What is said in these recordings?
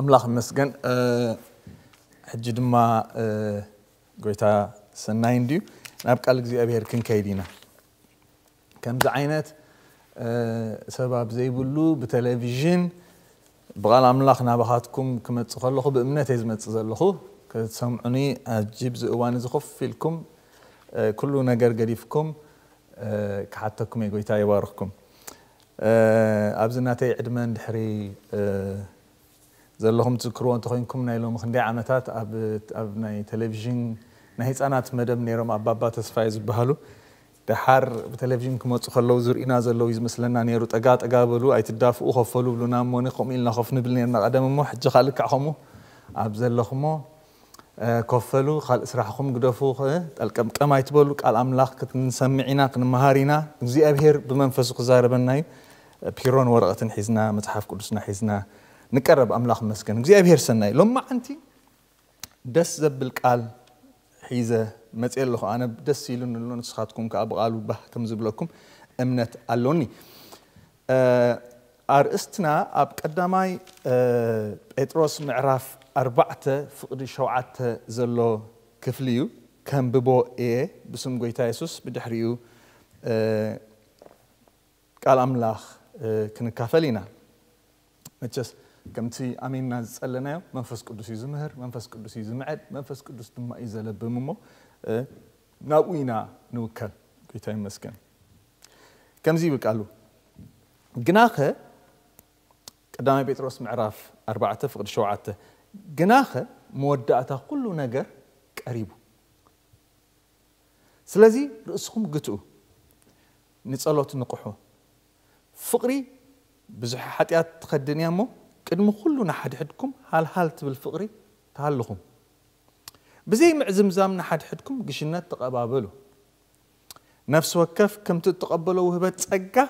ኣምላኽ መስገን ሕጂ ድማ ጎይታ ሰናይ እንድዩ ናብ ቃል እግዚኣብሔር ክንከይድ ኢና ከምዚ ዓይነት ሰባብ ዘይብሉ ብቴሌቭዥን ብቓል ኣምላኽ ናባኻትኩም ክመፅእ ከለኹ ብእምነት እየ ዝመፅእ ዘለኹ ክትሰምዑኒ ኣጂ ብዚ እዋን እዚ ኮፍ ኢልኩም ኩሉ ነገር ገዲፍኩም ክሓተኩም እየ ጎይታ ይባርኽኩም ኣብዚ እናተይ ዕድመ እንድሕሪ زلهم تذكروا أن تخينكم نايلو مخندي عناتات أب أب ناي تلفزيون نهيت أنا تمدم نيرم أب بابا تسفايز بهالو دحر بتلفزيون كم تخلو زور إنا زلو يز مثلنا نيرو تقعد أقابلو أي تدافع وخفلو بلو نام موني خم إلنا خفني بلني أنا قدام مو حد جخالك عمو أب زلهم مو كفلو خال إسرحكم قدفو خال كم كم أي تقولك على أملاك كنسمعنا كنمهارنا زي أبهر بمنفس قزار بيرون ورقة حزنا متحف كلسنا حزنا نقرب أملاخ مسكن زي أبهر سناي لو ما أنتي دس زب القال حيزة ما تقول أنا دس سيلون اللون سخاتكم كأبو قالوا به تمزب لكم أمنت ألوني أه أرستنا أب قدامي إتروس أه معرف أربعة فقر شوعة زلو كفليو كان ببو إيه بسم قويتا يسوس بدحريو أه قال أه كنكافلينا متشس كمتي أمين ناز قلنا منفس قدس يزمهر منفس قدس يزمعد منفس قدس دم إزالة بممو ناوينا نوكل قيتاين مسكن كم زي بكالو جناخة قدامي بيتروس معراف أربعة فقد شوعاته جناخة مودعة كل نجر قريب سلازي رأسكم قتو نتسألو تنقحو فقري بزح حتيات تخدني أمو قدم خلونا حد حدكم هال هال بالفقري فقري لهم بزي معزمزام حد حدكم قشنا تقبابلو نفس وكف كم تتقبلوا وهبة تسقى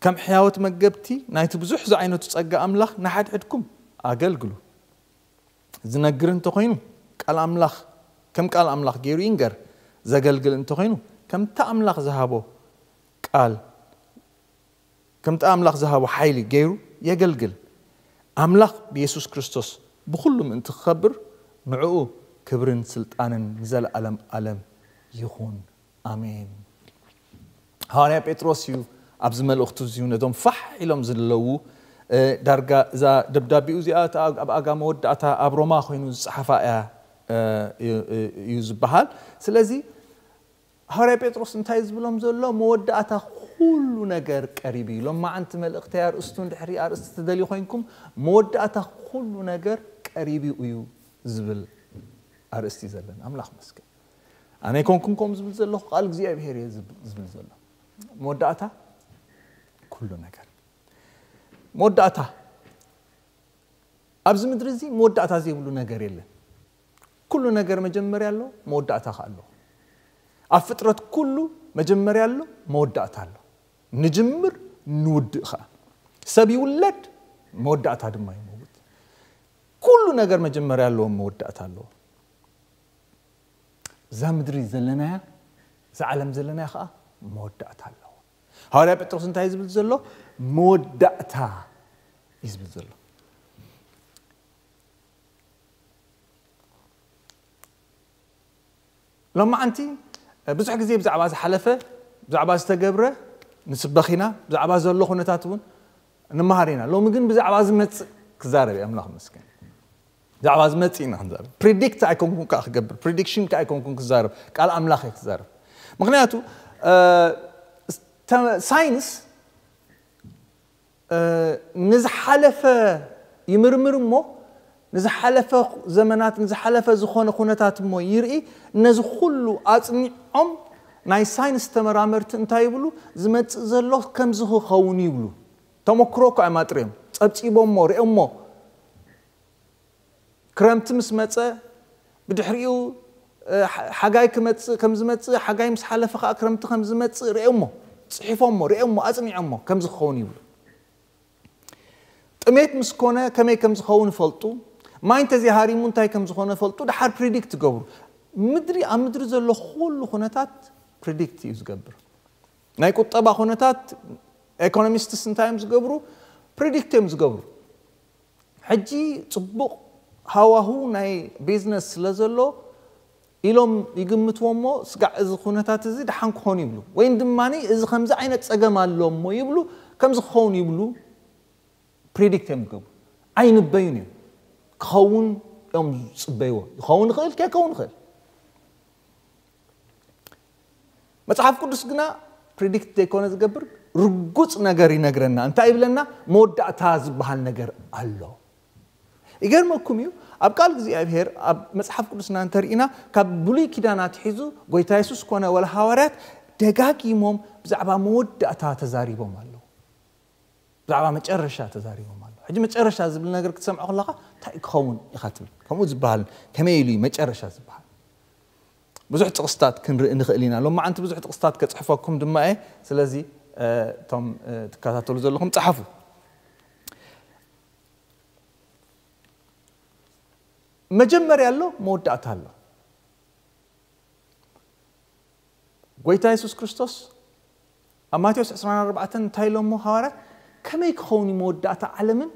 كم حياوة مقبتي نايت بزوح زعينو تسقى أملاخ نحد حدكم أقل قلو زنقر انتقينو قال أملاخ كم كال أملاخ جيرو ينقر زقل قل انتقينو كم تأملاخ زهابو كال كم تأملاخ زهابو حيلي جيرو يقل قل أملاخ بيسوس كريستوس بخلهم أنت خبر نعو كبرن سلطان نزل ألم ألم يخون آمين هاني بيتروس يو أبزمل أختوزيو ندوم فح إلهم زللو درجة إذا دبدابي أوزي أتا أب أجامود أتا أبرما خوينو صحفاء يوز بحال سلزي هاري بيتروس انتاي زبلهم زلو مودعتا ኩሉ ነገር ቀሪብ ኢሎም ማዓንቲ መልእኽቲ ኣርእስቱ እንድሕሪ ኣርእስቲ ተደልዩ ኮንኩም መወዳእታ ኩሉ ነገር ቀሪብ እዩ ዝብል ኣርእስቲ ዘለና ኣምላኽ መስገን ኣነ ይኮንኩም ከም ዝብል ዘለኹ ቃል እግዚኣብሔር እየ ዝብል ዘሎ መወዳእታ ኩሉ ነገር መወዳእታ ኣብዚ ምድሪ እዚ መወዳእታ ዘይብሉ ነገር የለን ኩሉ ነገር መጀመርያ ኣሎ መወዳእታ ኸ ኣለዎ አፍጥረት ኩሉ መጀመርያ ኣሎ መወዳእታ ኣሎ ንጅምር ንውድእ ከዓ ሰብ ይውለድ መወዳእታ ድማ ይመውት ኩሉ ነገር መጀመርያ ኣለዎ መወዳእታ ኣለዎ እዛ ምድሪ ዘለናያ እዛ ዓለም ዘለናያ ከዓ መወዳእታ ኣለዎ ሃዋርያ ጴጥሮስ እንታይ ዝብል ዘሎ መወዳእታ እዩ ዝብል ዘሎ ሎማዓንቲ ብዙሕ ግዜ ብዛዕባ ዝሓለፈ ብዛዕባ ዝተገብረ ንስበኽ ኢና ብዛዕባ ዘሎ ኩነታት እውን ንመሃር ኢና ሎሚ ግን ብዛዕባ ዝመፅእ ክዛረብ እየ ኣምላኽ መስገን ብዛዕባ ዝመፅእ ኢና ክንዛርብ ፕሪዲክት ኣይኮንኩን ከዓ ክገብር ፕሪዲክሽን ከዓ ኣይኮንኩን ክዛርብ ቃል ኣምላኽ እየ ክዛርብ ምክንያቱ ሳይንስ ንዝሓለፈ ይምርምር እሞ نزحلف زمنات نزحلف زخون خونتات مو يرئي نزو خلو أتني عم ناي ساين استمر أمرت انتاي بلو زمت زلو كم زخو خوني بلو تمو كروك عمات ريم تأبتي بوم مور امو كرمت مسمت بدحريو حقاي كمت كم زمت حقاي مسحلف خا كرمت كم زمت ريمو صحيف امو ريمو أتني عمو كم زخوني بلو تميت مسكونة كمي كم زخون فلطو ማይ እንተዚ ሃሪሙ እንታይ ከም ዝኾነ ፈልጡ ድሓር ፕሪዲክት ትገብሩ ምድሪ ኣብ ምድሪ ዘሎ ኩሉ ኩነታት ፕሪዲክት እዩ ዝገብር ናይ ቁጠባ ኩነታት ኤኮኖሚስትስ እንታይ እዮም ዝገብሩ ፕሪዲክት እዮም ዝገብሩ ሕጂ ፅቡቕ ሃዋሁ ናይ ቢዝነስ ስለ ዘሎ ኢሎም ይግምትዎ ሞ ስጋዕ እዚ ኩነታት እዚ ድሓን ክኾኑ ይብሉ ወይ ድማ እዚ ከምዚ ዓይነት ፀገም ኣሎ ሞ ይብሉ ከምዚ ክኸውን ይብሉ ፕሪዲክት እዮም ዝገብሩ ዓይንበዩን እዮም ክኸውን እዮም ዝፅበይዎ ይኸውን ይኽእል ከይከውን ይኽእል መፅሓፍ ቅዱስ ግና ፕሪዲክት ዘይኮነ ዝገብር ርጉፅ ነገር ይነግረና እንታይ ይብለና መወዳእታ ዝበሃል ነገር ኣሎ ይገርመኩም እዩ ኣብ ቃል እግዚኣብሄር ኣብ መፅሓፍ ቅዱስና እንተርኢና ካብ ብሉይ ኪዳናት ሒዙ ጎይታ የሱስ ኮነ ወላ ሃዋርያት ደጋጊሞም ብዛዕባ መወዳእታ ተዛሪቦም ኣለዉ بزعما تشرشا تزاريو مالو حجي متشرشا زبل نغير كتسمع كلها تا يكون يخاتم كمو زبال كميلي متشرشا زبال بزحت قصتات كن نخلينا لو ما انت بزحت قصتات كتحفوكم دما اي سلازي توم تكاتاتولو زلكم تحفو مجمر يالو مودع تالو قويتا يسوس كريستوس أما تيوس عسران أربعة تايلو مو كمي كوني مودات عالمن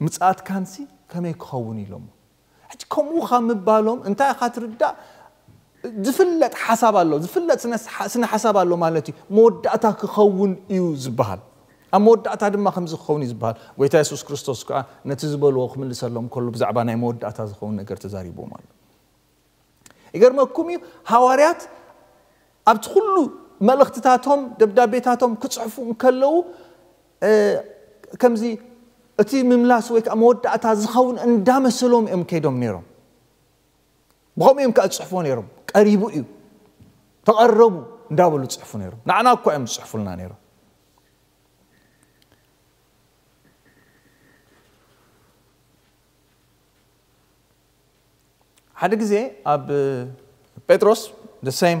مصات كانسي كمي كوني لهم حج كمو خام بالهم انت خاطر دا ዝፍለጥ ሓሳብ ኣሎ ዝፍለጥ ስነ ሓሳብ ኣሎ ማለት እዩ መወዳእታ ክኸውን እዩ ዝበሃል ኣብ መወዳእታ ድማ ከምዚ ክኸውን እዩ ዝበሃል ጎይታ የሱስ ክርስቶስ ከዓ ነቲ ዝበልዎ ክምልሰሎም ከሎ ብዛዕባ ናይ መወዳእታ ዝኸውን ነገር ተዛሪቦም ኣሎ ይገርመኩም እዩ ሃዋርያት ኣብቲ ኩሉ መልእኽትታቶም ደብዳቤታቶም ክፅሕፉ እንከለዉ ከምዚ እቲ ምምላስ ወይ ከዓ መወዳእታ ዝኸውን እንዳመሰሎም እዮም ከይዶም ነይሮም ብከምኡ እዮም ከዓ ዝፅሕፎ ነይሮም ቀሪቡ እዩ ተቐረቡ እንዳበሉ ዝፅሕፉ ነይሮም ንዓና እኳ እዮም ዝፅሕፉልና ነይሮም ሓደ ግዜ ኣብ ጴጥሮስ the same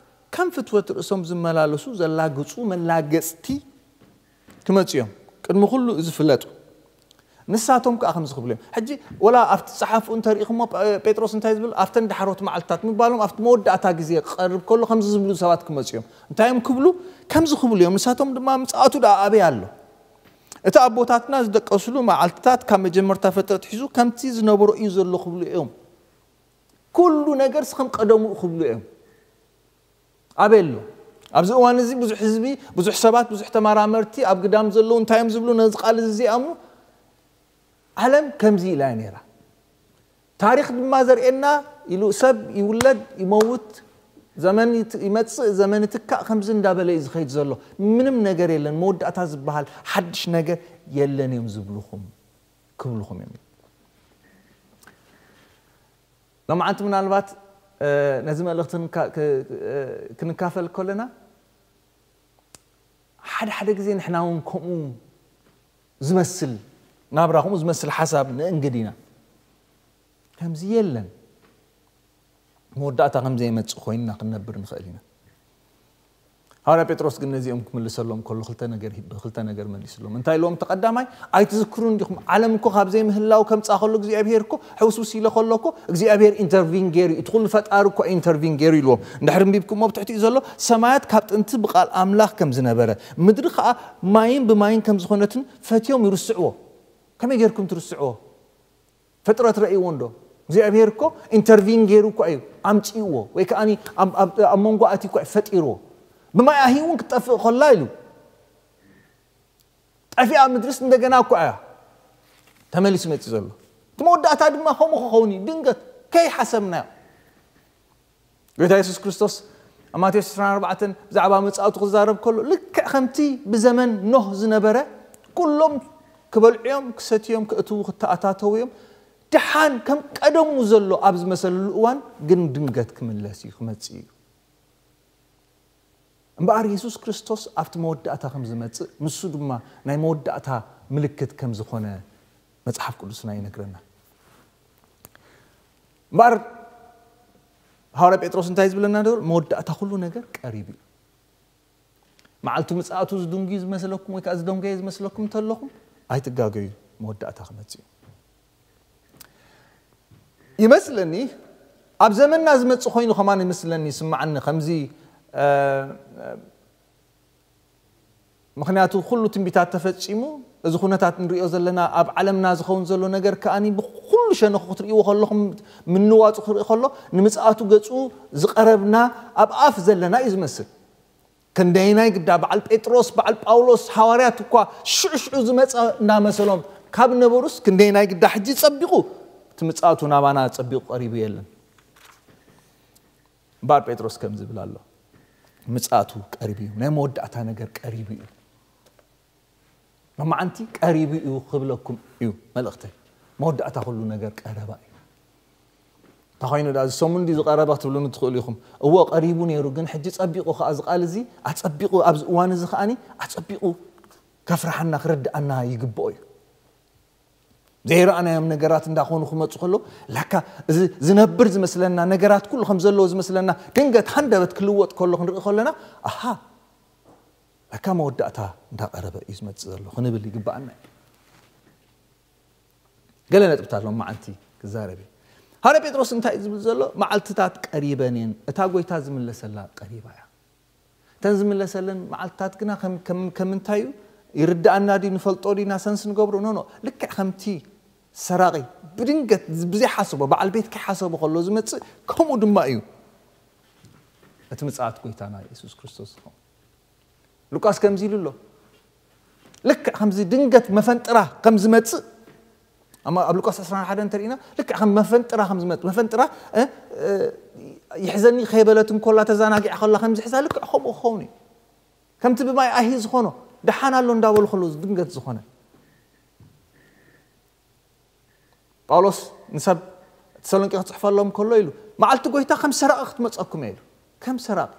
كم فتوات رسوم زم ملالسو زل لاغسو من لاغستي تمتيو كدمو كله زفلاتو نساتهم كأخم زخبلهم حجي ولا أفت صحاف أن تاريخ ما بيتروس أن تايزبل أفت أن دحروت مع التات مبالهم أفت مود أتا جزية قرب كله خمس زبلو سوات كم زيهم تايم كبلو كم زخبلهم نساتهم دم ما مساتو دا أبي علو إتا أبو تاتنا زدك أصلو مع التات كم جمر تفترة حزو كم تيز نبرو إنزل لخبلهم كل نجرس خم قدمو خبلهم ኣበየሉ ኣብዚ እዋን እዚ ብዙሕ ህዝቢ ብዙሕ ሰባት ብዙሕ ተመራመርቲ ኣብ ግዳም ዘለዉ እንታይ እዮም ዝብሉ ነዚ ቃል እዚ ዝኣምኑ ዓለም ከምዚ ኢላ ነይራ ታሪክ ድማ ዘርእየና ኢሉ ሰብ ይውለድ ይመውት ዘመን ይመፅእ ዘመን ይትካእ ከምዚ እንዳበለ እዩ ዝኸይድ ዘሎ ምንም ነገር የለን መወዳእታ ዝበሃል ሓድሽ ነገር የለን እዮም ዝብልኹም ክብልኹም እዮም ሎመዓንቲ ምናልባት نزي مالغت كنكافل كلنا حد حد زين نحنا ونكم زمسل نابراهم زمسل حسب ننقدينا كم زي يلن مودعتا كم زي ما تخوينا كنبر نخلينا ሐዋርያ ጴጥሮስ ግን ነዚኦም ክምልሰሎም ከሎ ክልተ ነገር ክልተ ነገር መሊስሎም እንታይ ኢሎም ተቐዳማይ ኣይትዝክሩ እንዲኹም ዓለም እኮ ካብ ዘይምህላው ከምፃ ከሎ እግዚኣብሄር እኮ ሕውስውስ ኢለ ከሎ እኮ እግዚኣብሄር ኢንተርቪን ገይሩ እዩ እትኩሉ ፈጣሪ እኮ ኢንተርቪን ገይሩ ኢልዎም እንዳሕሪ ንቢብኩሞ ብትሕቲኡ ዘሎ ሰማያት ካብ ጥንቲ ብቓል ኣምላኽ ከም ዝነበረ ምድሪ ከዓ ማይን ብማይን ከም ዝኾነትን ፈትዮም ይርስዕዎ ከመይ ጌርኩም ትርስዕዎ ፍጥረት ረእይዎ እንዶ እግዚኣብሄር እኮ ኢንተርቪን ገይሩ እኳ እዩ ኣምፂእዎ ወይ ከዓ ኣብ መንጎ ኣትዩ እኳ ፈጢርዎ ብማይ እውን ክትጠፍእ ከላ ኢሉ ጠፊ ኣብ ምድርስ እንደገና እኳ እያ ተመሊሱ መፂ ዘሎ እቲ መወዳእታ ድማ ከምኡ ክኸውን እዩ ድንገት ከይሓሰብናዮ ጌታ የሱስ ክርስቶስ ኣብ ማቴዎስ 24 ብዛዕባ መፃእቱ ክዛረብ ከሎ ልክዕ ከምቲ ብዘመን ኖህ ዝነበረ ኩሎም ክበልዕዮም ክሰትዮም ክእትዉ ክተኣታተው እዮም ድሓን ከም ቀደሙ ዘሎ ኣብ ዝመሰለሉ እዋን ግን ድንገት ክምለስ እዩ ክመፅእ እዩ እምበኣር የሱስ ክርስቶስ ኣብቲ መወዳእታ ከም ዝመፅእ ንሱ ድማ ናይ መወዳእታ ምልክት ከም ዝኾነ መፅሓፍ ቅዱስና ይነግረና እምበኣር ሃዋርያ ጴጥሮስ እንታይ ዝብለና ነበር መወዳእታ ኩሉ ነገር ቀሪብ እዩ መዓልቲ ምፅኣቱ ዝድንጉዩ ዝመስለኩም ወይ ከዓ ዝደንጎየ ዝመስለኩም እንተለኹም ኣይትጋገዩ መወዳእታ ክመፅ እዩ ይመስለኒ ኣብ ዘመንና ዝመፅእ ኮይኑ ከማ ይመስለኒ ይስማዓኒ ከምዚ ምክንያቱ ኩሉ ትንቢታት ተፈፂሙ እዚ ኩነታት ንሪኦ ዘለና ኣብ ዓለምና ዝኸውን ዘሎ ነገር ከኣኒ ብኩሉ ሸነኹ ክትርእይዎ ከለኹም ምንዋፁ ክርኢ ከሎ ንምፅኣቱ ገፁ ዝቀረብና ኣብ ኣፍ ዘለና እዩ ዝመስል ክንደይናይ ግዳ በዓል ጴጥሮስ በዓል ጳውሎስ ሃዋርያት እኳ ሽዑሽዑ ዝመፀ እናመሰሎም ካብ ነበሩስ ክንደይናይ ግዳ ሕጂ ፀቢቑ እቲ ምፅኣቱ ናባና ፀቢቑ ቀሪቡ የለን እምበር ጴጥሮስ ከም ዝብል ኣሎ مساتو كاريبيو نا مود اتانا كاريبيو نما انتي كاريبيو قبلكم يو ملختي مود اتا كلو نغر كاريبيو تخاين دا سومن دي زقرا بخت بلون تخول يخم هو قريبو نيرو كن حجي صبيقو خا ازقال زي اصبيقو ابز وان زخاني اصبيقو كفرحنا خرد انا يغبو يو ዘይረኣናዮም ነገራት እንዳኾኑ ክመፁ ከሎ ላካ ዝነብር ዝመስለና ነገራት ኩሉ ከም ዘለዎ ዝመስለና ድንገት ሃንደበት ክልወጥ ከሎ ክንርኢ ከለና ኣሃ ላካ መወዳእታ እንዳቀረበ እዩ ዝመፅእ ዘሎ ክንብል ይግባአና እዩ ገለ ነጥብታት ሎም መዓልቲ ክዛረብ እዩ ሃደ ጴጥሮስ እንታይ እዩ ዝብል ዘሎ መዓልትታት ቀሪበን እየን እታ ጎይታ ዝምለሰላ ቀሪባ እያ እተን ዝምለሰለን መዓልትታት ግና ከምንታይ እዩ ይርዳእና ድዩ ንፈልጦ ድዩና ሰንስ ንገብሮ ኖኖ ልክዕ ከምቲ ሰራቂ ብድንገት ብዘይሓሰቦ በዓል ቤት ከይሓሰቦ ከሎ ዝመፅእ ከምኡ ድማ እዩ እቲ ምፅዓት ጎይታና የሱስ ክርስቶስ ዝኸውን ሉቃስ ከምዚ ኢሉ ኣሎ ልክዕ ከምዚ ድንገት መፈንጥራ ከም ዝመፅእ ኣብ ሉቃስ 11 እንተሪኢና ልክዕ ከም መፈንጥራ ከም ዝመፅእ መፈንጥራ ይሕዘኒ ከይበለት እንኮላ ተዘናጊዕ ከላ ከምዝሕዛ ልክዕ ከምኡ ክኸውን እዩ ከምቲ ብማይ ኣሂ ዝኾኖ ደሓን ኣሎ እንዳበሉ ከሎ ድንገት ዝኾነ باولوس نسب تسلونك تصحف لهم كله يلو ما علت قويتا خمس سرقة ختمتكم يلو كم سرقة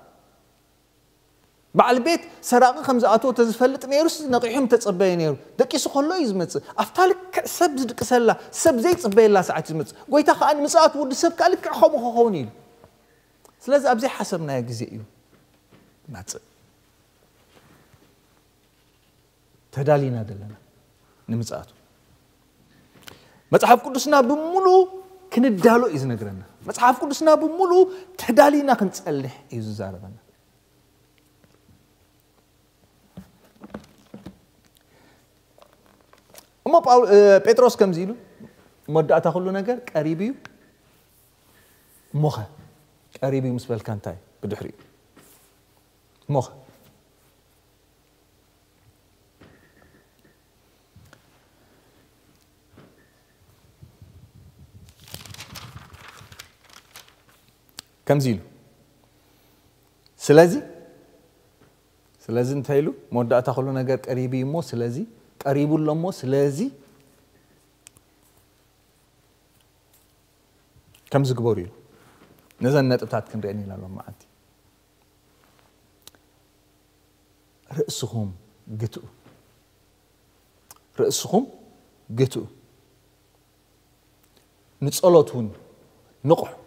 مع البيت سرقة خمس أتو تزفلت نيروس نقيهم تصبين نيرو دك يسخ الله يزمت أفتالك سب زدك سلا سب زيت صبين الله ساعات يزمت قويتا خان مس أتو سب قالك كحوم خونيل سلاز أبزي حسبنا يجزئيو ما تص تدالينا دلنا نمس أتو መጽሐፍ ቅዱስና ብምሉ ክንዳሎ እዩ ዝነግረና መፅሓፍ ቅዱስና ብምሉ ተዳሊና ክንፀልሕ እዩ ዝዛረበና እሞ ጴጥሮስ ከምዚ ኢሉ መወዳእታ ኩሉ ነገር ቀሪብ እዩ እሞኸ ቀሪብ እዩ ምስ በልካ እንታይ እዩ ብድሕሪኡ እሞኸ كم زينو سلازي سلازي نتايلو مودا تاخلو نغير قريبي مو سلازي قريبو لمو سلازي كم زغبوري نزل نطبطات كن رياني لالو ما انت رأسهم قتو رأسهم قتو نتسألتون نقح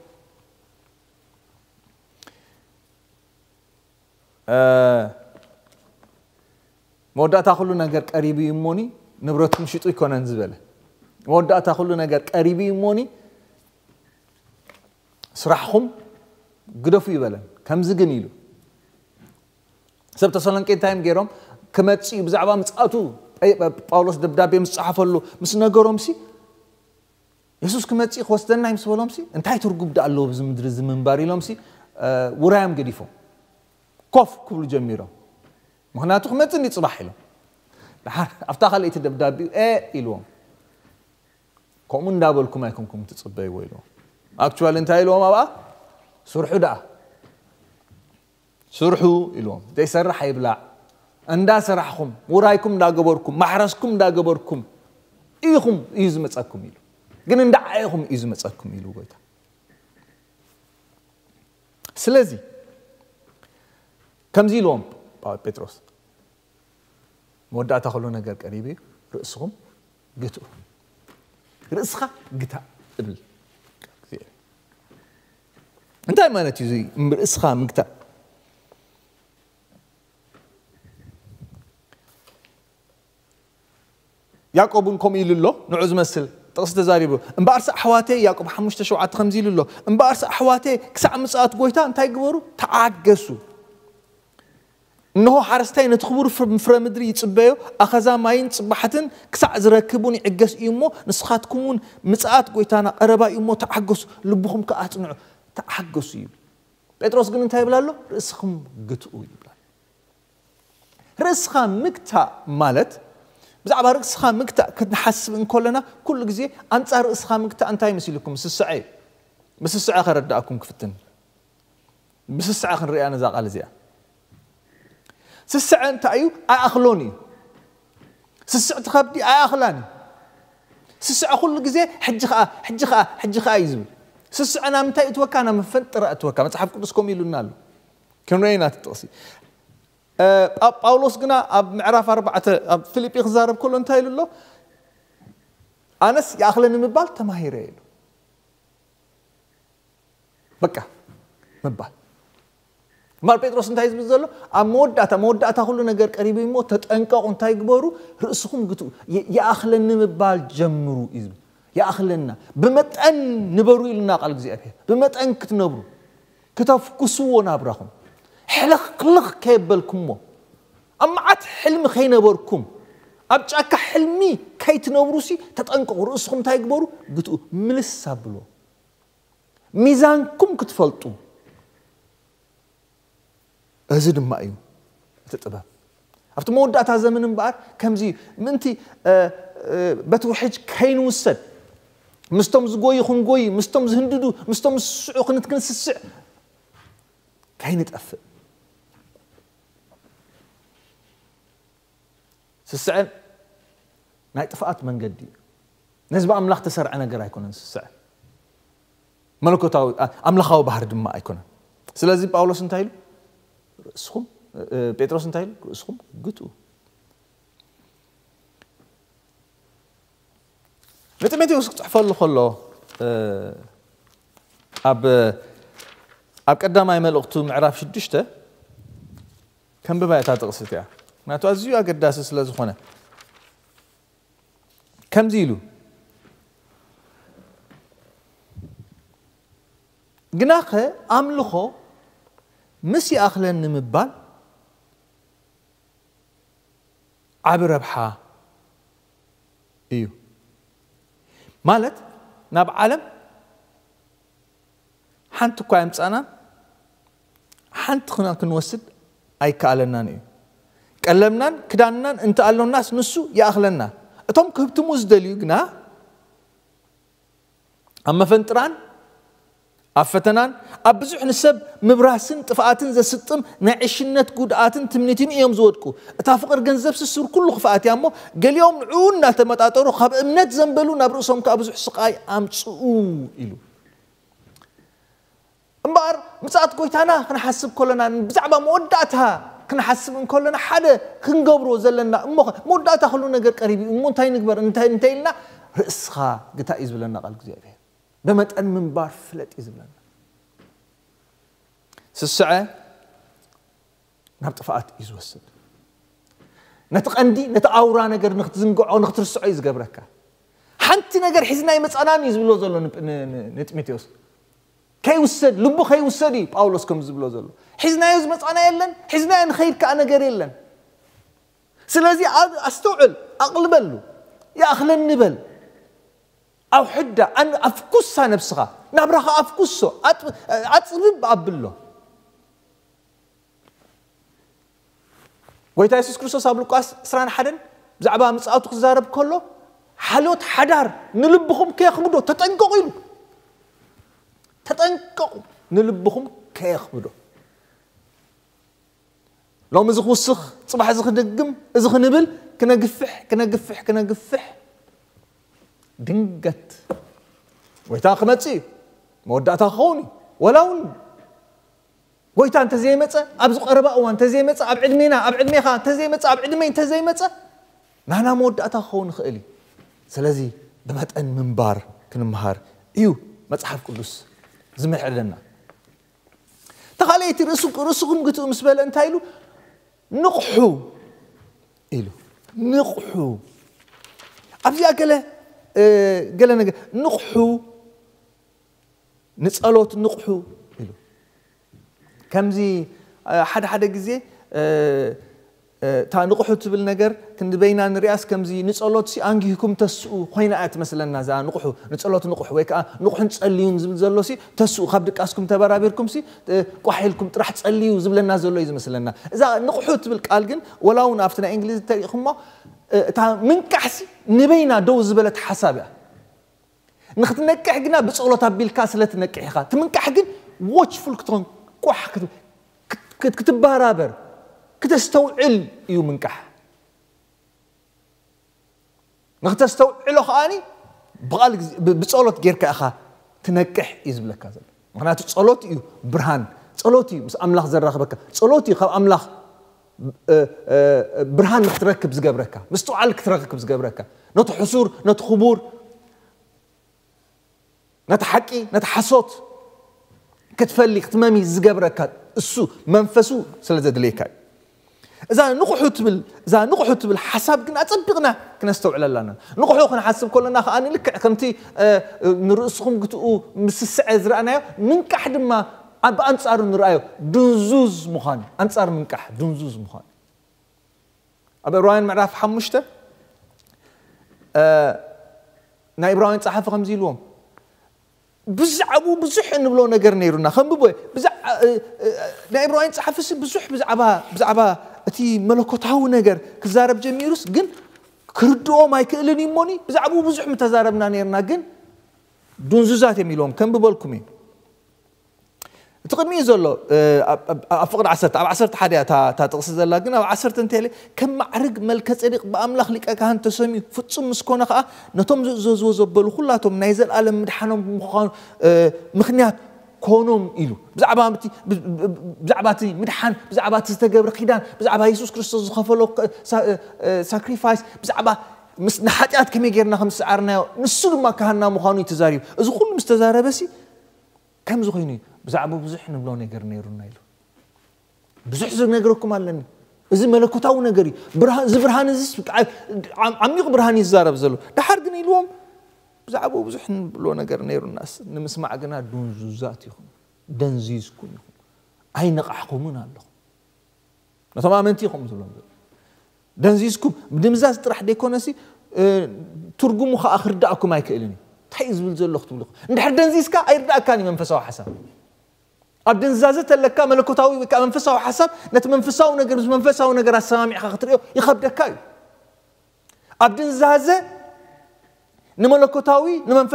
መወዳእታ ኩሉ ነገር ቀሪቡ እዩ እሞኒ ንብረቱም ሽጡ ይኮነን ዝበለ መወዳእታ ኩሉ ነገር ቀሪቡ እዩ እሞኒ ስራሕኹም ግደፉ ይበለን ከምዚ ግን ኢሉ ሰብ ተሰሎንቄ እንታይም ገይሮም ክመፅ እዩ ብዛዕባ ምፅኣቱ ጳውሎስ ደብዳቤ ምስ ፀሓፈሉ ምስ ነገሮም ሲ የሱስ ክመፅእ ክወስደና ምስ በሎምሲ እንታይ ትርጉም ዳ ኣለዎ ብዚ ምድሪ እዚ ምንባር ኢሎምሲ ውራዮም ገዲፎም ኮፍ ክብሉ ጀሚሮም ምክንያቱ ክመፅኒ ፅባሕ ኢሎም ኣብታ ካልእቲ ደብዳቢኡ ኤ ኢልዎም ከምኡ እንዳበልኩም ኣይኮንኩም ትፅበይዎ ኢልዎም ኣክቹዋሊ እንታይ ኢልዎም ኣብኣ ስርሑ ደኣ ስርሑ ኢልዎም ዘይሰርሕ ኣይብላዕ እንዳሰራሕኹም ውራይኩም እንዳገበርኩም ማሕረስኩም እንዳገበርኩም ኢኹም እዩ ዝመፀኩም ኢሉ ግን እንዳዓየኹም እዩ ዝመፀኩም ኢሉ ጎይታ ስለዚ كمزي لوم بيتروس مودا تخلو نجر قريبي رأسهم قتو رأسها قتا قبل انت ما لا تيزي رأسها مقتا ياكوب كم يللو نعوز مسل تقصد زاري بو ان بارس احواتي ياكوب حمشت شو عاد خمزي للو ان بارس احواتي كسع مسات قويتا انت يقبرو تعاقسو نهو حرستاي نتخبر فرا مدري يتصبيو أخذا ماين صباحتن كسع زركبوني عجس يمو نسخاتكمون مصات قويتانا قربا يمو تعجس لبخم كأتنع تعجس يب بطرس قلن تاي بلالو رسخم قتقو يبلال رسخ مكتا مالت بزعبا رسخ مكتا كنحسب إن كلنا كل جزي أنت رسخ مكتا أنتاي مسيلكم سسعي بس الساعة خرداكم كفتن بس الساعة خنري أنا زاق على زيها سسع انت ايو اخلوني سسع تخبدي اخلاني سسع كل جزي حج خا حج خا حج خا يزم سسع انا متى اتوكا انا مفطر اتوكا مصحف قدس كوم يلونا له كن رينا تتوصي أه باولوس قلنا اب معراف اربعة اب فيليبي خزار بكل انت يلو له انس يا اخلني مبال تماهيره بكا مبال مال بيتروس انتايز بزلو امودات امودات هولو نجر قريب يمو تطنققو انتاي يغبرو رأسهم غتو يا اخلن مبال جمرو حزب يا اخلنا بمطن نبرو يلنا قال እግዚአብሔር بمطن كتنبرو كتفكسو نابراهم حلق قلق كيبلكمو امعت حلم خينبركم ኣብ ጫካ ሕልሚ ከይትነብሩ ሲ ተጠንቀቑ ርእስኹም እንታይ ግበሩ ግትኡ ምልስ ኣብሎ هذا دم مأيو تتبع أفت ما ودعت هذا من بعد كم زي منتي بتوحج كين وسد مستمز قوي خن قوي مستمز هنددو مستمز سعوق نتكن سسع كين تأثر سسع نايت فقط من قدي نسبة أملاخ تسرع أنا قرأ يكون سسع ملكو تاو أملاخ أو بحر دم ما يكون سلازي باولوس انتايلو ርእስኹም ጴጥሮስ እንታይ ኢሉ ርእስኹም ግትኡ ንጢሞቴዎስ ክፅሕፈሉ ከሎ ኣብ ቀዳማይ መልእኽቱ ምዕራፍ ሽዱሽተ ከም ብባየታ ጥቕስት እያ ምክንያቱ ኣዝዩ ኣገዳሲ ስለ ዝኾነ ከምዚ ኢሉ ግናኸ ኣምልኾ ምስ ይኣኽለን ንምባል ዓብ ረብሓ እዩ ማለት ናብ ዓለም ሓንቲ እኳ የምፃናን ሓንቲ ክና ክንወስድ ኣይከኣለናን እዩ ቀለምናን ክዳንናን እንተኣሎናስ ንሱ ይኣኽለና እቶም ክህብትሙ ዝደልዩ ግና ኣብ መፈንጥራን أفتنان أبزح نسب مبراسن تفاتن ذا ستم نعشنة قدآتن تمنيتين إيام زودكو تافقر جنزب سسور كل خفات يا أمو قال يوم عونا تمتاتورو خاب إمنات زنبلو نبرسهم كأبزح سقاي أمتسو إلو أمبار مسات قويتانا كنا حسب كلنا بزعبا مودعتها كنا حسب من كلنا حدا كن قبرو زلنا أمو مودعتها خلونا قريبي أمو كبر انتين تاين رأسها قتائز بلنا قلق زيابين بمتأن من بار فلت إزملنا سسعة نبت فات إز وسد نتقندي نتأورا نجر نختزنقع أو نخترس عيز قبرك حنتي نجر حزنا يمس أنا نيز بلو زلو نب ن ن نتميتيوس كي وسد لبو خي وسدي باولوس كم زبلو زلو حزنا يز مس أنا يلا حزنا إن خير كأنا جر يلا سلازي أستوعل أقلبلو يا أخلن نبل او حدا ان افكسها نفسها نبرها افكسو اطلب ابلو ويتا يسوس كريستوس ابو لوقاس سران حدن زعبا مصاوتو خزارب كلو حلوت حدار نلبخم كيخمدو تتنققو يلو تتنققو نلبخم كيخمدو لو مزخ وسخ صباح زخ دقم زخ نبل كنا كنا قفح كنا قفح, كنا قفح. دنقت ويتاق متي مودعتا خوني ولون ويتا انت زي متى ابز قربا وانت زي متى ابعد مينا ابعد ميخا انت زي متى ابعد مي انت زي متى ما انا مودعتا خوني خلي سلازي دمات ان منبار كنمهار ايو ما تصحف قدس زمح علينا تخليتي رسوك رسوكم قلت ام سبال انت ايلو نقحو ايلو نقحو ابزي اكله ገለ ነገር ንቑሑ ንፀሎት ንቑሑ ኢሉ ከምዚ ሓደ ሓደ ግዜ እታ ንቑሑ ትብል ነገር ክንዲበይና ንሪኣስ ከምዚ ንፀሎት ሲ ኣንጊህኩም ተስኡ ኮይና እያ ትመስለና እዛ ንቑሑ ንፀሎት ንቑሑ ወይ ከዓ ንቑሑን ፀልዩን ዝብል ዘሎ ሲ ተስኡ ካብ ድቃስኩም ተበራቢርኩም ሲ ቋሒልኩም ጥራሕ ፀልዩ ዝብለና ዘሎ እዩ ዝመስለና እዛ ንቑሑ ትብል ቃል ግን ወላ እውን ኣብቲ ናይ እንግሊዝ እንተሪኢኹሞ من كحس نبينا دو زبلت حسابة نخت نكح قنا بس أولا تابيل كاسلة نكح خات من كح قن واتش فول كترون كوح كتب كت كتب بارابر كتستو عل يو من كح نخت استو علو خاني بقالك بس أولا تجير كأخا تنكح إزبلة كاسلة معناته تصلوتي برهان تصلوتي مس أملاخ زر رخبك تصلوتي خب أملاخ أه، أه، برهان نتركب زقبركا مستوعل كتركب زقبركا نت حصور نت خبور نت حكي نت حصوت كتفلي اختمامي زقبركا السو منفسو سلزد ليك إذا نقحت بال إذا نقحت بالحساب كنا أطبقنا كنا استوعل لنا نقحو كنا حاسب كلنا أنا لك كنتي آه نرقصهم قلت مس السعز رأنا من كحد ما بأنصار نرأيه دنزوز مخان أنصار منكح دنزوز مخان أبي إبراهيم معرف حمشته آه ናይ ዕብራውያን ፀሓፊ ከምዚ ኢልዎም ብዛዕባኡ ብዙሕ እንብሎ ነገር ነይሩና ከምብቦ ናይ ዕብራውያን ፀሓፊ ብዙሕ ብዛዕባ ብዛዕባ እቲ መለኮታዊ ነገር ክዛረብ ጀሚሩስ ግን ክርድኦም ኣይክእልን እዩ እሞኒ ብዛዕባኡ ብዙሕ ምተዛረብና ነርና ግን ድንዙዛት እዮም ኢልዎም ከም ብበልኩም እዩ تقول مين زلو أفقر عصرت أو عصرت حريا تا تا تقصد الله قلنا عصرت أنت لي كم معرق مل كسرق بأملخ لك أكان تسمي فتصم مسكونا خا نتم زوز زوز بلو خلا توم نيزل ألم مدحنا مخان آه، مخنيات كونهم إلو بزعباتي بزعباتي مدحن بزعبات استجاب رقيدان بزعبا يسوع كريستوس خفلو ساكريفايس آه، آه، بزعبا مس نحاتيات كم يجرنا خمس أرنا مسول ما كهنا مخانو يتزاريو أزخون مستزاره بسي كم زخيني ብዛዕባ ብዙሕ ንብሎ ነገር ነይሩና ኢሉ ብዙሕ ዝነገረኩም ኣለኒ እዚ መለኮታዊ ነገር እዩ እዚ ብርሃን እዚ ዓሚቕ ብርሃን ይዛረብ ዘሎ ድሓር ግን ኢልዎም ብዛዕባኡ ብዙሕ ንብሎ ነገር ነይሩና ንምስማዕ ግና ድንዙዛት ይኹን ደንዚዝኩም ይኹን ኣይነቓሕኩምን ኣለኹ ነቶም ኣመንቲ ኢኹም ዝብሎም ዘሎ ደንዚዝኩም ንምዛዝ ጥራሕ ደይኮነሲ ትርጉሙ ከዓ ክርዳእኩም ኣይክእልን እዩ እንታይ እዩ ዝብል ዘሎ ክትብሉ እንድሕር ደንዚዝካ ኣይርዳእካን እዩ መንፈሳዊ ሓሳብ أب دنزازت اللي كام اللي كتاوي وكام منفسه وحسب نت منفسه ونقر منفسه ونقر السامع خاطر يو يخاف دكاي أب دنزازة نمن كتاوي نمن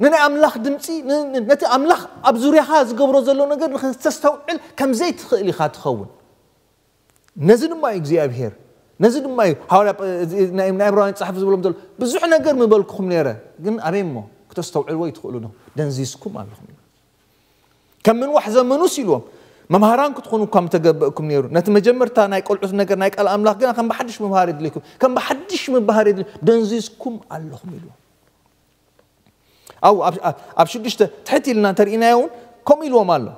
نن أملاخ دمسي نت أملاخ أب زوري حاز قبر زلون نقر نخستستو عل كم زيت اللي خات خون نزل ما يجزي أبهر نزل ما يحاول نايم نايم راين صحف زبل مدل بزحنا قر مبلكم نيره قن أريمو كتستو عل ويدخلونه دنزيسكم على كم من واحد زمنو سيلوم ممهران كتكونوا كم تجبكم نيرو نت مجمرتا ناي قل عثنا كنا ناي الأملاك جنا كم بحدش ممهار لكم كم بحدش ممهار يدل دنزيسكم الله ميلو أو أب أب شدش تحتي لنا ترينا يوم كم يلو ماله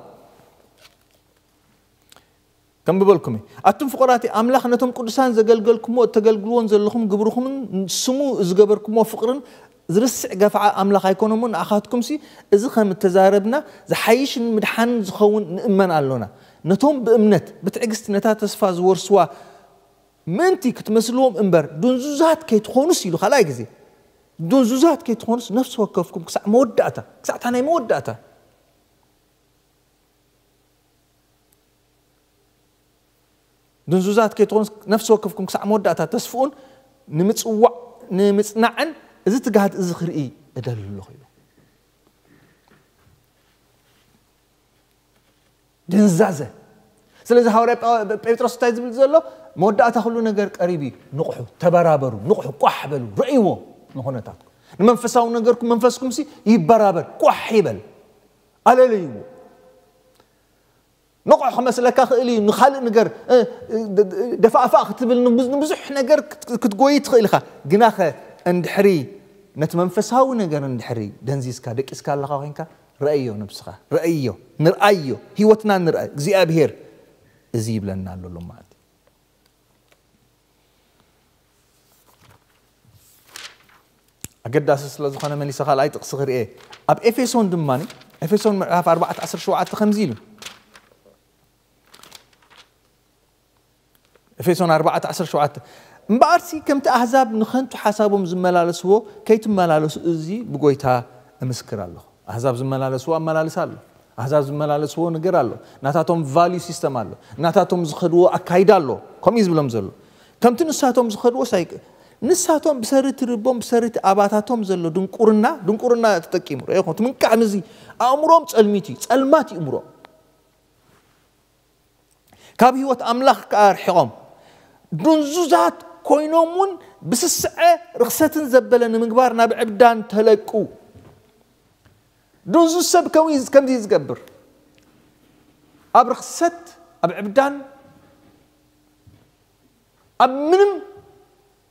كم ببلكم أتم فقراتي أملاك نتم كرسان زجل جلكم وتجل جلون زلكم جبركم سمو زجبركم وفقرن ዝርስዕ ገፍዓ ኣምላኽ ኣይኮኖምን ንኣኻትኩምሲ እዚ ከም እተዛረብና ዝሓይሽን ምድሓን ዝኸውን ንእመን ኣሎና ነቶም ብእምነት ብትዕግስቲ ነታ ተስፋ ዝወርስዋ ምእንቲ ክትመስልዎም እምበር ድንዙዛት ከይትኾኑስ ኢሉ ካልኣይ ግዜ ድንዙዛት ከይትኾኑስ ነፍሲ ወከፍኩም ክሳዕ መወዳእታ ክሳዕታ ናይ መወዳእታ ድንዙዛት ከይትኾኑስ ነፍሲ ወከፍኩም ክሳዕ መወዳእታ ተስፍኡን ንምፅዋዕ ንምፅናዕን እዚ ትግሃት እዚ ክርኢ እደልሉ ኮይኑ ድንዛዘ ስለዚ ሃዋርያ ጴጥሮስ እንታይ ዝብል ዘሎ መወዳእታ ኩሉ ነገር ቀሪብ እዩ ንቑሑ ተበራበሩ ንቑሑ ቋሕ በሉ ረእይዎ ንኹነታትኩም ንመንፈሳዊ ነገርኩም መንፈስኩም ሲ ይበራበር ቋሕ ይበል ኣለለይዎ ንቑሕ ክመስለካ ክእል እዩ ንካልእ ነገር ደፋእፋእ ክትብል ንብዙሕ ነገር ክትጎይ ትኽእል ኢኻ ግናኸ እንድሕሪ نت منفسهاو نجار نحري دنزيس كادك إسكا الله خاينك رأيو نبصها رأيو نرأيو هيوتنا نرأ زي أبهر زيب لنا اللو معد أجد أساس الله زخنا من يسخال أي تقصير إيه أب إفيسون دماني إفيسون مرحف أربعة عشر شو عاد تخمزيلو إفيسون أربعة عشر شو عاد እምበኣርሲ ከምቲ ኣሕዛብ ንኸንቱ ሓሳቦም ዝመላለስዎ ከይትመላለሱ እዚ ብጎይታ እምስክር ኣለኹ ኣሕዛብ ዝመላለስዎ ኣመላልስ ኣሎ ኣሕዛብ ዝመላለስዎ ነገር ኣሎ ናታቶም ቫልዩ ሲስተም ኣሎ ናታቶም ዝኸድዎ ኣካይዳ ኣሎ ከምኡ ዝብሎም ዘሎ ከምቲ ንሳቶም ዝኸድዎ ሳይ ንሳቶም ብሰርቲ ርቦም ብሰርቲ ኣባታቶም ዘሎ ድንቁርና ድንቁርና ተጠቂሙ ርኢኹም እቲ ምንቃዕ ንዚ ኣእምሮም ፀልሚት እዩ ፀልማት እዩ እምሮም ካብ ሂወት ኣምላኽ ከዓ ርሒቖም ድንዙዛት كوينومون بسسعة رخصة زبلة نمقبار ناب عبدان تلقو دون السب كم يز كم يز قبر أب رخصة أب عبدان أب منم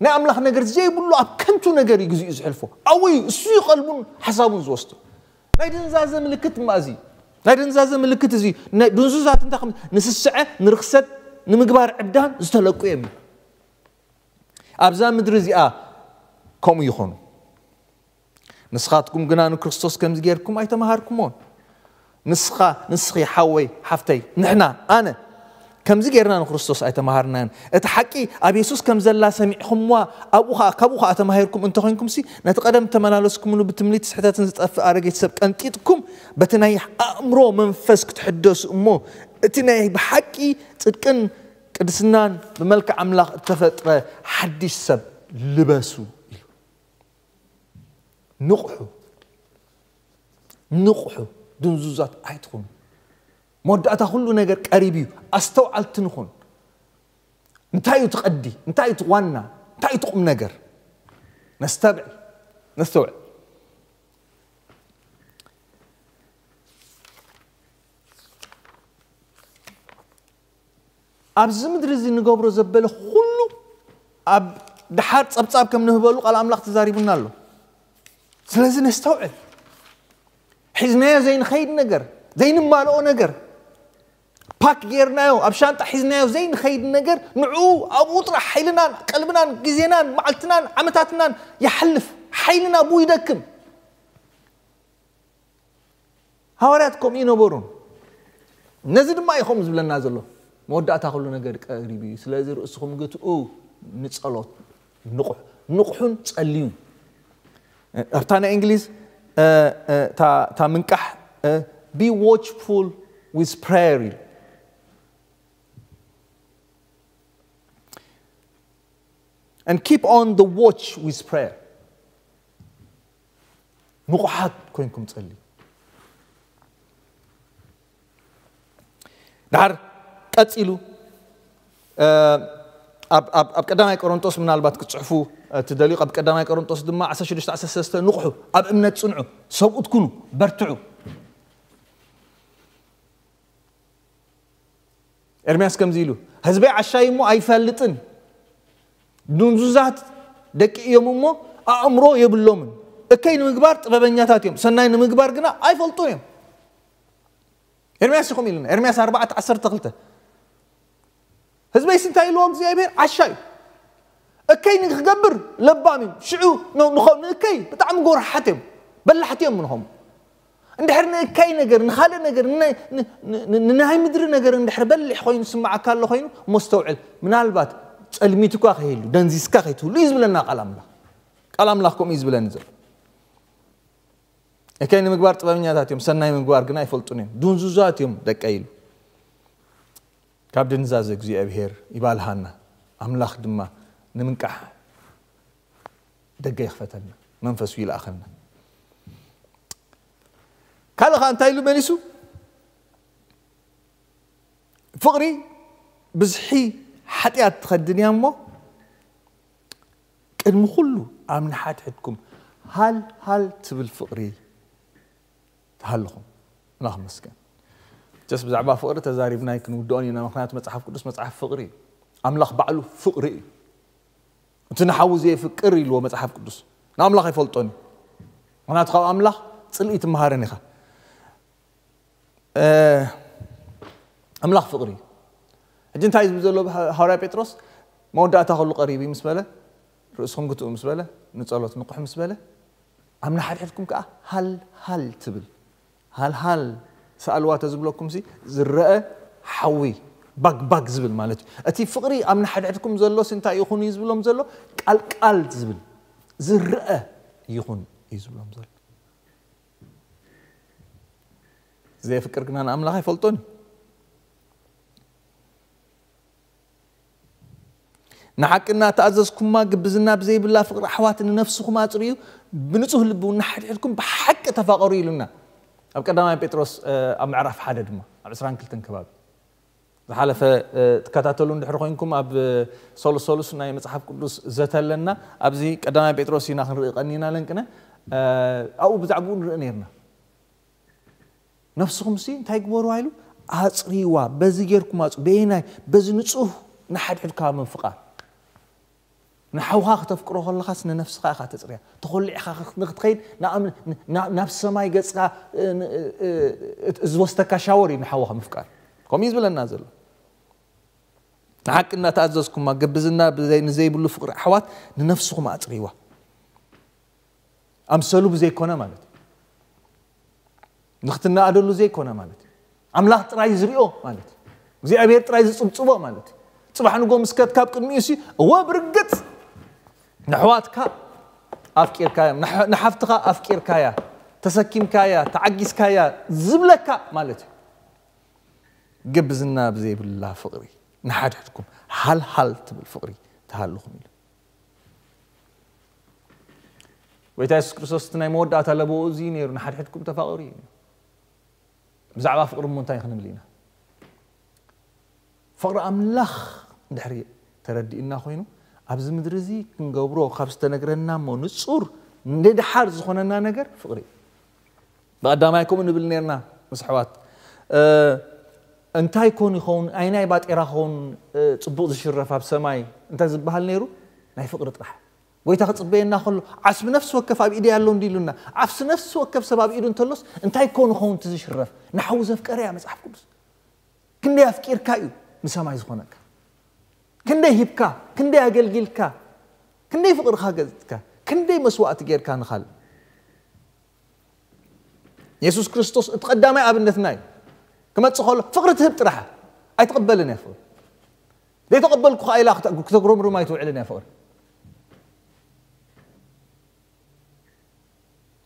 نعم لح نجر زي بقول له أب كنتو نجر يجزي يزحلفه أوي سوي قلبون حسابون زوسته نايدن زازم ملكت مازي نايدن زازم ملكت زي دون زوزات انتخم نسسعة نرخصة نمقبار عبدان زتلقو يمي ኣብዛ ምድሪ እዚኣ ከምኡ ይኹኑ ንስኻትኩም ግና ንክርስቶስ ከምዚ ጌርኩም ኣይተመሃርኩሞን ንስኻ ንስኺ ሓወይ ሓፍተይ ንሕና ኣነ ከምዚ ጌርና ንክርስቶስ ኣይተመሃርናን እቲ ሓቂ ኣብ የሱስ ከም ዘላ ሰሚዕኹምዋ ካብኡ ከዓ ተማሂርኩም እንተኮንኩም ሲ ነቲ ቀደም ተመላለስኩምሉ ብትምሊት ስሕተትን ዝጠፍእ ኣረጌት ሰብ ቀንጢጥኩም በቲ ናይ ኣእምሮ መንፈስ ክትሕደሱ እሞ እቲ ናይ ብሓቂ ፅድቅን ቅድስናን ብመልክዕ ኣምላኽ እተፈጥረ ሓድሽ ሰብ ልበሱ ኢሉ ንቑሑ ንቑሑ ድንዙዛት ኣይትኹኑ መወዳእታ ኩሉ ነገር ቀሪብ እዩ ኣስተውዓልቲ ንኹን እንታይ እዩ ትቐዲ እንታይ እዩ ትዋና እንታይ እዩ ትቁም ነገር ነስተብዕ ነስተውዕል ኣብዚ ምድሪ እዚ ንገብሮ ዘበለ ኩሉ ኣብ ድሓር ፀብፃብ ከም ንህበሉ ቃል ኣምላኽ ተዛሪቡና ኣሎ ስለዚ ነስተውዕል ሒዝናዮ ዘይንኸይድ ነገር ዘይንማልኦ ነገር ፓክ ጌርናዮ ኣብ ሻንጣ ሒዝናዮ ዘይንኸይድ ነገር ንዕኡ ኣብኡ ጥራሕ ሓይልናን ቀልብናን ግዜናን መዓልትናን ዓመታትናን ይሓልፍ ሓይልና ብኡ ይደክም ሃዋርያት ከምኡ ይነበሩን ነዚ ድማ ኢኹም ዝብለና ዘሎ መወዳእታ ኩሉ ነገር ቀሪብ እዩ ስለዚ ርእስኹም ግትኡ ንፀሎት ንቑሕ ንቑሑን ፀልዩን ኣብታ ናይ እንግሊዝ እታ ምንቃሕ ቢ ዋችፉል ዊዝ ፕራየር ኢሉ and keep on the watch with prayer ንቑሓት ኮይንኩም ፀልዩ ድሓር قتيلو اب اب اب قدامي كورنثوس من البات كتصحفو تدليق اب قدامي كورنثوس دما 16 16 نقحو اب امنا تصنعو سوقو تكونو برتعو ارمياس كم زيلو هزبي عشاي مو اي فالتن دونزوزات دك يوم مو امرو يبلومن اكاين مغبار طببنياتات يوم سناي مغبار غنا اي فالتو يوم ارمياس يقوم يلنا ارمياس 4 10 تقلته هزبي سنتاي لو امزيابير عشاي اكاي نغبر لبامي شعو نو نخو نكاي بتعم غور حتم بل حتم منهم ندحرنا كاي نجر نخالي نجر نهاي مدري نجر ندحر بل حوين نسمع كالو حوين مستوعل من البات تسلميتكو اخيلو دنزيسكا خيتو ليز بلنا قلامنا كلام لاكم يز بلا نزل اكاين مغبار طبا منياتاتيم سناي مغبار غناي فلطوني دون زوزاتيم دقايلو كاب زازك زي أبهير يبال هانا أملاخ دما نمنكح دقا فتن منفس ويل آخرنا كالغا أنت هاي لمنسو فقري بزحي حتى تخدني أمو المخلو أمن حات حدكم هل هل تبل فقري تهلخم الله مسكن تسب زعبا فقر تزاري بناي كنو دوني انا مخنات مصحف قدس مصحف فقري املاك بعلو فقري انت نحوزي فقري لو مصحف قدس نا املاك يفلطوني انا تخاو املاك صلي تمهارني خا ا املاك فقري اجي عايز بزلو هاري بيتروس ما ودا تاخلو قريبي مسبله رؤسهم قطو مسبله نصلوت نقح مسبله امنا حد حدكم كا هل هل تبل هل هل فالوات زبلكم زي زرقه حوي باك باك زبل مالتي اتي فقري ام نحد عندكم زلو سنتا يخون يزبلهم زلو قال قال زبل زرقه يخون يزبلهم زلو زي فكر كنا نعمل هاي فلطوني نحك إن تأذزكم ما قبزنا بزي بالله فقر أحوات النفس وما تريو بنتوه اللي بونحد عندكم بحق تفقري لنا أب قدامي بيتروس أب آه، معرف حدا دما أب عسران كلتن كباب بحالة فتكاتاتولون آه، دحر خوينكم أب آه، سولو سولو سنة يمتصحف كدوس زتال لنا أب زي قدامي بيتروس يناخن رقنينا لنكنا أو بزعبون رقنيرنا نفسكم سي انتهي قبورو هايلو أصريوا بزي جيركم أصريوا نحد حد كامل فقال ንሓውኻ ክተፍቅሮ ከለኻስ ንነፍስኻ ኢኻ ተፅርያ ተኮሊዕኻ ንክትኸይድ ናብ ሰማይ ገፅካ ዝወስተካ ሻወር እዩ ንሓዋኻ ምፍቃር ከምኡ ዝብለና ዘሎ ንሓቂ እናተኣዘዝኩማ ግብዝና ንዘይብሉ ፍቅሪ ኣሕዋት ንነፍስኹም ኣፅሪይዋ ኣምሰሉ ብዘይኮነ ማለት እዩ ንክትናኣደሉ ዘይኮነ ማለት እዩ ኣምላኽ ጥራይ ዝሪኦ ማለት እዩ እግዚኣብሔር ጥራይ ዝፅብፅቦ ማለት እዩ ፅባሕ ንጎ ምስከት ካብ ቅድሚኡ እሲ እወ ብርግፅ نحوات كا افكير كايا نحفتك افكير كايا تسكيم كايا تعجز كايا زبلك مالت قبزنا بزي بالله فقري نحاجتكم هل هل تبل فقري تهلكم ويتا يسوس كريستوس تناي مودا تلبو زينير نحد حدكم تفاوري بزعبا فقر مونتاي خنم لينا فقر املخ دحري تردي انا خوينو ኣብዚ ምድሪ እዚ ክንገብሮ ካብ ዝተነግረና እሞ ንፁር ንድሓር ዝኾነና ነገር ፍቕሪ ብቐዳማይ ከምኡ ንብል ነርና ምስ ኣሕዋት እንታይ ኮን ይኸውን ኣይናይ ባጤራ ኸውን ፅቡቕ ዝሽረፍ ኣብ ሰማይ እንታይ ዝበሃል ነይሩ ናይ ፍቕሪ ጥራሕ ጎይታ ክፅበየና ከሎ ዓስቢ ነፍሲ ወከፍ ኣብ ኢደ ኣሎ እንዲ ኢሉና ዓፍሲ ነፍሲ ወከፍ ሰብ ኣብ ኢዱ እንተሎስ እንታይ ኮን ይኸውን ትዝሽረፍ ንሓዊ ዘፍቀረያ መፅሓፍ ቅዱስ ክንደይ ኣፍቂርካ እዩ ንሰማይ ዝኾነካ ክንደይ ሂብካ ክንደይ ኣገልጊልካ ክንደይ ፍቅርካ ገዝትካ ክንደይ መስዋእቲ ጌርካ ንኻል የሱስ ክርስቶስ እቲ ቀዳማይ ኣብነትና እዩ ክመፅእ ከሎ ፍቅሪ ትህብ ጥራሕ ኣይትቕበልን እየ ፍቅሪ ዘይተቐበልኩ ከዓ ኢላ ክተጉረምርማ ኣይትውዕልን እያ ፍቅሪ